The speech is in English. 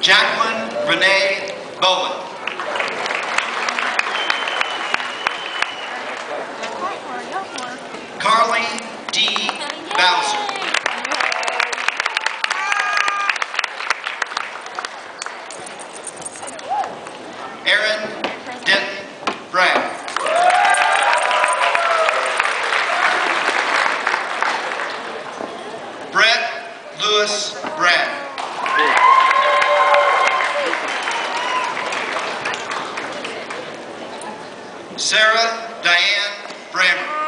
Jacqueline Renee Bowen. Carly D. Bowser. Aaron Denton Bragg. Brett Lewis Bragg. Sarah Diane Brammer.